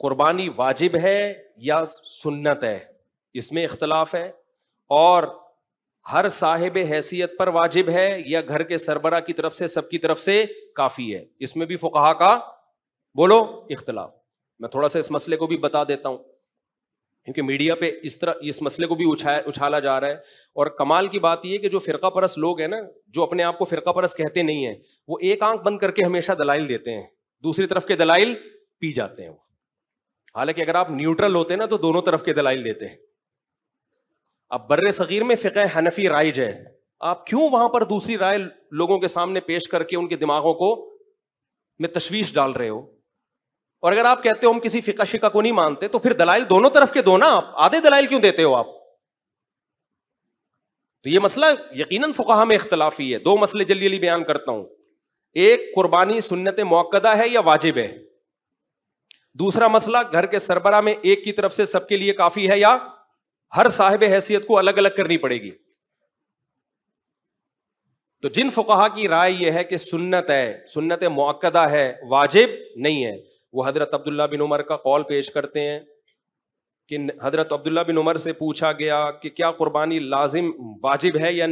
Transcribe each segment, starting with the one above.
कुर्बानी वाजिब है या सुन्नत है? इसमें इख्तलाफ है। और हर साहिब हैसियत पर वाजिब है या घर के सरबरा की तरफ़ से, सबकी तरफ़ से काफ़ी है? इसमें भी फुकाहा का बोलो, इख्तलाफ। मैं थोड़ा सा इस मसले को भी बता देता हूँ, क्योंकि मीडिया पे इस तरह, इस मसले को भी उछा, उछाला जा रहा है। और कमाल की बात यह कि जो फिरका परस लोग हैं ना, जो अपने आप को फिरका परस कहते नहीं है, वो एक आँख बंद करके हमेशा दलाइल देते हैं, दूसरी तरफ़ के दलाइल पी जाते हैं वो। हालाँकि अगर आप न्यूट्रल होते ना तो दोनों तरफ़ के दलाइल देते हैं। अब बर्र सगीर में फ़िक हनफी राइज है आप क्यों वहाँ पर दूसरी राय लोगों के सामने पेश करके उनके दिमागों को में तशवीश डाल रहे हो? और अगर आप कहते हो हम किसी फिका शिका को नहीं मानते तो फिर दलाइल दोनों तरफ़ के दो ना, आप आधे दलाइल क्यों देते हो आप? तो ये मसला यकीनन फुकाहा में इख्तलाफी है दो मसले जल्दी जल्दी बयान करता हूँ। एक, कुर्बानी सुन्नत मौकदा है या वाजिब है? दूसरा मसला, घर के सरबरा में एक की तरफ़ से सबके लिए काफ़ी है या हर साहिब हैसियत को अलग अलग करनी पड़ेगी। तो जिन फुकाहा की राय यह है कि सुन्नत है, सुन्नत मौकदा है, वाजिब नहीं है, वो हज़रत अब्दुल्ला बिन उमर का कॉल पेश करते हैं कि हज़रत अब्दुल्ला बिन उमर से पूछा गया कि क्या कुर्बानी लाजिम वाजिब है या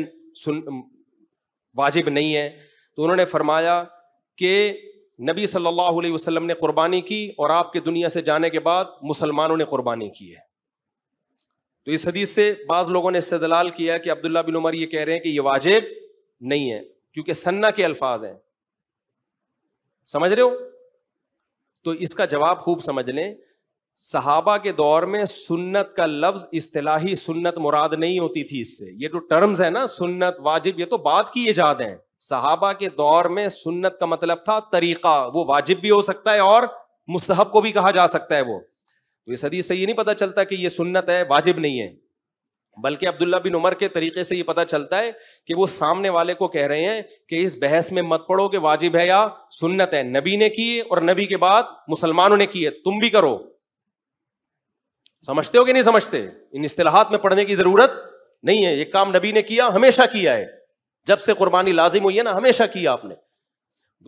वाजिब नहीं है? तो उन्होंने फरमाया कि नबी सल्लल्लाहु अलैहि वसल्लम ने कुर्बानी की और आपके दुनिया से जाने के बाद मुसलमानों ने कुर्बानी की है। तो इस हदीस से बाज़ लोगों ने इस्तदलाल किया कि अब्दुल्ला बिन उमर ये कह रहे हैं कि ये वाजिब नहीं है, क्योंकि सन्ना के अल्फाज हैं। समझ रहे हो? तो इसका जवाब खूब समझ लें। सहाबा के दौर में सुन्नत का लफ्ज इस्तेलाही सुन्नत मुराद नहीं होती थी इससे। ये जो टर्म्स है ना, सुन्नत, वाजिब, ये तो बात की ईजाद है। सहाबा के दौर में सुन्नत का मतलब था तरीका। वो वाजिब भी हो सकता है और मुस्तहब को भी कहा जा सकता है वो। तो इस हदीस से ये नहीं पता चलता कि ये सुन्नत है, वाजिब नहीं है। बल्कि अब्दुल्ला बिन उमर के तरीके से ये पता चलता है कि वो सामने वाले को कह रहे हैं कि इस बहस में मत पड़ो कि वाजिब है या सुन्नत है। नबी ने की और नबी के बाद मुसलमानों ने की है। तुम भी करो। समझते हो कि नहीं समझते? इन इस्तेलाहात में पढ़ने की ज़रूरत नहीं है। ये काम नबी ने किया, हमेशा किया है। जब से कुर्बानी लाजिम हुई है ना हमेशा किया आपने।